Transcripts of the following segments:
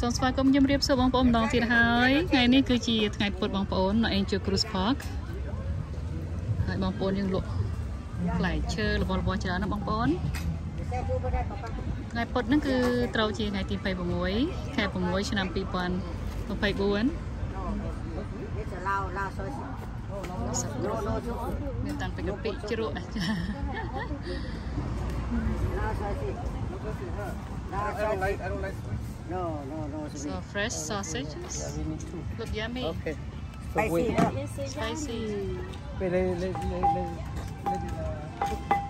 សូមស្វាគមន៍ជំរាបសួរបងប្អូនម្ដងទៀតហើយថ្ងៃនេះគឺជាថ្ងៃពុធបងប្អូននៅ Angel Cruise Park ហើយបងប្អូនយើងលក់ផ្លែឈើរបស់របរច្រើនណាបងប្អូនថ្ងៃពុធហ្នឹងគឺត្រូវជាថ្ងៃទី26ខែ6ឆ្នាំ2024មានតាំងពីកាពិជ្រក់ចា I don't like. I don't like. No, no, no. so fresh sausages look yummy Okay. So Spicy, wait. no? spicy Wait. Let let let let. let it, uh,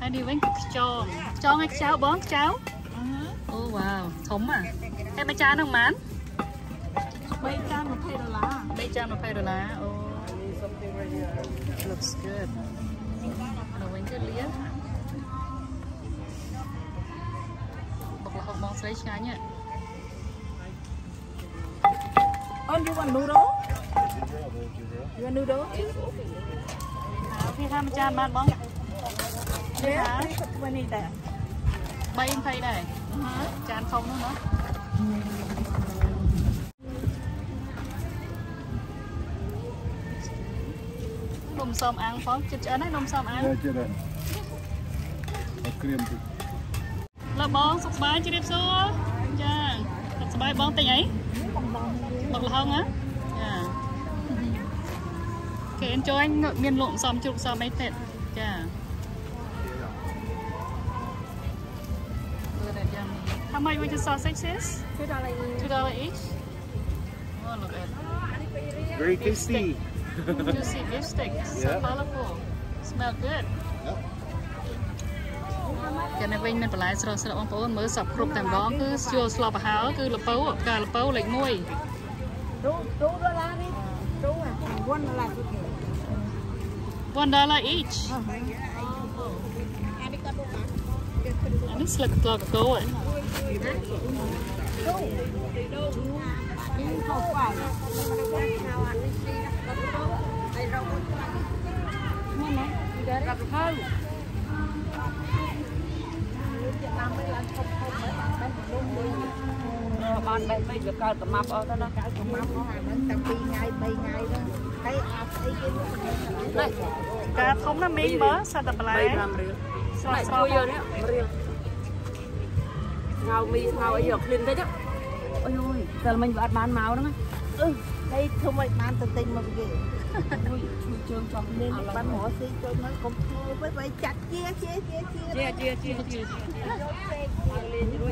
ហើយនេះវិញគឺខ្យងខ្យងឲ្យខ្ចៅបងខ្ចៅអូវ៉ាវធំอ่ะហើយមួយចានហ្នឹងប៉ុន្មាន3ចាន20ដុល្លារ3ចាន20ដុល្លារអូ I need something right here. looks good នៅវិញគឺលៀន បុករហូតបងស្រីឆ្ងាញ់ហ៎ On you want noodle? You want noodle? ហើយพี่ថាមួយចានបានបង Yeah. When is that? 320ដែរចានធំនោះណានំសំអាំងផងចិត្តឆ្អិនហើយនំសំអាំង Yeah, get it. A cream. លើបងសុខសប្បាយជ្រាបសួរចាសុខសប្បាយបងទិញអីបុកល្ហុងហ៎ចាគេ enjoy មានលក់សំជ្រូកសំអីទៀតចា Good and yummy. How much with the sausages? Two dollar each. Two dollar each. Oh, look at Very Beef tasty. juicy beef sticks. So Yeah. colorful. Smell good. Yep. ចានៅវិញមានបន្លែស្រស់ស្រស់បងប្អូនមើលសពគ្រប់តែម្ដងគឺស្ជួលស្លប់ប្រហើរគឺលពៅផ្កាលពៅលេខ1 Two, two dollar each. Two à? One dollar each. 1 dollar each អានេះស្លឹកស្លឹកកោហ៎ Không phải. Nghe nè. Gặp hơn. បានបែកបីវាកើតកំាប់អស់ទៅណាកើតកំាប់អស់អាហ្នឹងតាំងពីថ្ងៃ3ថ្ងៃហ្នឹងហើយអាស្អីគេមកនេះការធំណាស់មីងមើលសត្វតែបន្លែ3 5រៀលស្រស់តែស្រជួយស់យកនេះរៀលងៅមីងៅអីយកឃ្លីនតិចអូយអូយតែមិញវាអត់បានមកហ្នឹងអឺហើយធ្វើមិនបានទៅទិញមកគេអូយ ជួយជើងចំនេះបានមកស៊ីជួយមកកុំធ្វើទៅបើចាក់ជាជាជាជាជាជាជា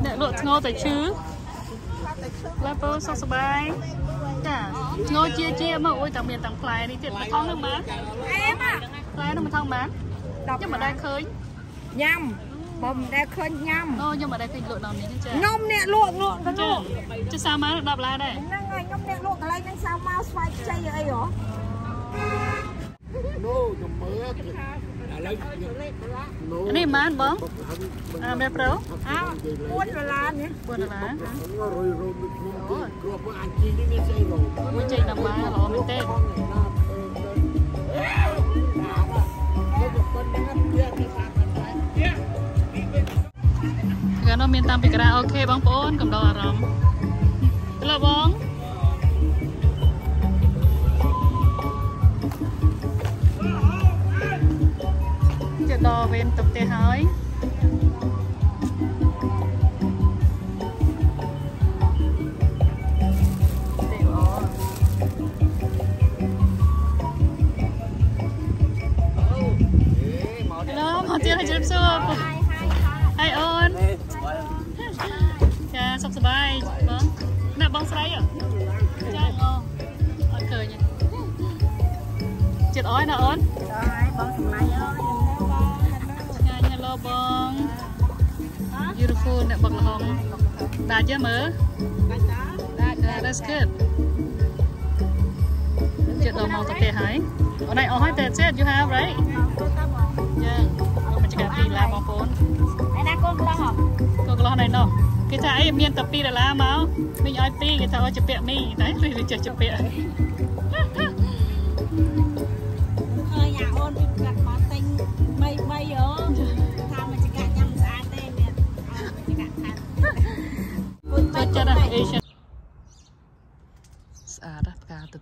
អ្នកលក់ធ្ងរតែឈឺឡាពូសុខសប្បាយចាធ្ងរជាជាមកអួយតាមានតាំងផ្លែនេះទៀតមកថងនឹងបានអែមផ្លែនឹងមកថងបានខ្ញុំមិនដែលឃើញញ៉ាំបើមិនដែលឃើញញ៉ាំអូខ្ញុំមិនដែលឃើញលក់ដល់នេះទេចាខ្ញុំអ្នកលក់លក់ទៅលចាក់ចាសាម៉ា10ឡាដែរហ្នឹងហើយខ្ញុំអ្នកលក់កន្លែងហ្នឹងសាមកស្វាយខ្ចីអីហ៎ No, the milk. I like. No. នេះប៉ុន្មានបងអាមេប្រូអើ4ដុល្លារនេះ4ដុល្លារ Rồi rồi mình không cướp của anh chi đến cái rồi. មួយចេញដល់មកល្អមែនទេកាលនោះមានតាំងពីការ៉ាអូខេបងប្អូនកំដរអារម្មណ៍ឥឡូវបង ដល់វេនទៅផ្ទះហើយទេអូហេឡូមកទៀតហើយជម្រាបសួរហើយអូនចាសុខសប្បាយបងណាបងស្រីហ៎ចាអូអត់ឃើញទេចិត្តអើយណាអូនហើយបងសម្លាញ់អើ Beautiful អ្នកបុកល្ហុងដាច់ទេមើល Yeah, that's good ចិត្តដល់មកទៅផ្ទះហើយអូនឯងអស់ហើយ that's it you have right ចាមកមកចកាពីឡាបងប្អូនឯណាកូនកន្លោះហ៎ក៏កន្លោះណៃនោះគេថាអីមានតែ2ដុល្លារមកមីងឲ្យ2គេថាឲ្យជាពាក់មីតែឬវាចេះជាពាក់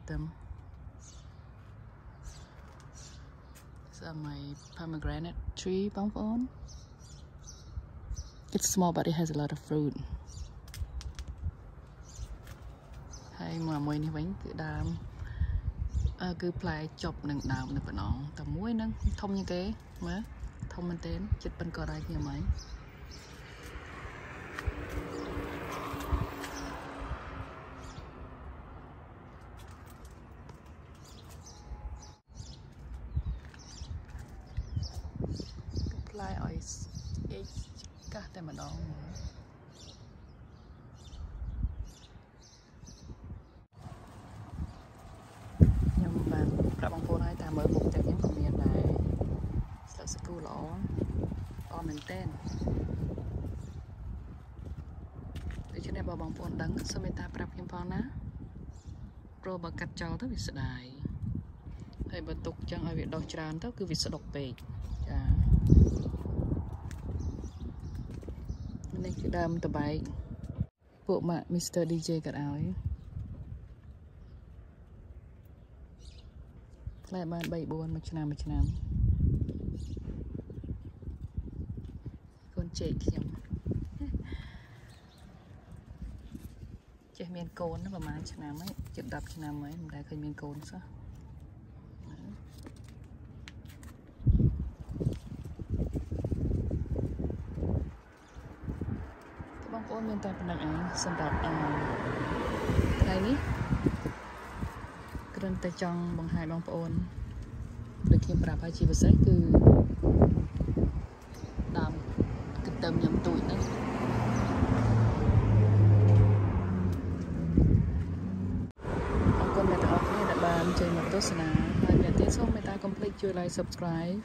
them. These are my pomegranate tree, bông phôn. It's small, but it has a lot of fruit. ហើយមួយមួយនេះវិញគឺដើមអឺគឺផ្លែចប់នឹងដើមនៅប៉ុណ្ណោះតែមួយនឹងធំជាងគេមើលធំមែនទែនចិត្តប៉ុនក៏រ៉ៃខ្ញុំហើយ ផ្លែអុយអេកាសតែម្ដងមើលខ្ញុំបានប្រាប់បងប្អូនហើយតាមមើលមុខផ្ទះខ្ញុំក៏មានដែរស្លឹកសាគូល្អល្អមែនទែនដូច្នេះបើបងប្អូនដឹងសូមមេត្តាប្រាប់ខ្ញុំផងណាព្រោះបើកាត់ចោលទៅវាស្ដាយហើយបើទុកចឹងឲ្យវាដុះច្រើនទៅគឺវាស្ដុកពេក ចានេះគឺដើមតបែកពួកម៉ាក់ Mr DJ កាត់ឲ្យផ្លែបាន3 4មួយឆ្នាំមួយឆ្នាំកូនជែកខ្ញុំចេះមានកូនប្រហែលឆ្នាំហើយជិត10ឆ្នាំហើយមិនដែលឃើញមានកូនសោះ បងប្អូនមានតែប៉ុណ្្នឹងឯងសម្រាប់អឺថ្ងៃនេះគ្រាន់តែចង់បង្ហាញបងប្អូនដូចខ្ញុំប្រាប់ហើយជាពិសេសគឺដើមកន្ទឹមខ្ញុំទូចហ្នឹងអរគុណអ្នកទាំងអស់គ្នាដែលបានចូលមកទស្សនាហើយអ្នកទៀតសូមមេត្តាកុំភ្លេចជួយ like subscribe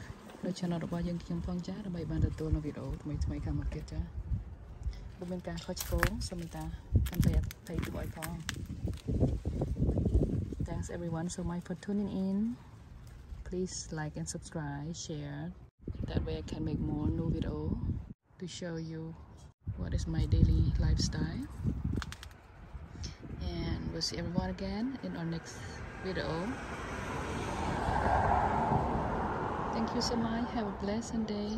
នៅ channel របស់យើងខ្ញុំផងចាដើម្បីបានទទួលនូវវីដេអូថ្មីៗខាងមុខទៀតចា បើមានការខុសឆ្គងសូមមេត្តាអន្តរាគមន៍ទូឲ្យផង Thanks everyone so much for tuning in. Please like and subscribe, share. That way I can make more new video to show you what is my daily lifestyle. And we'll see everyone again in our next video. Thank you so much. Have a blessed day.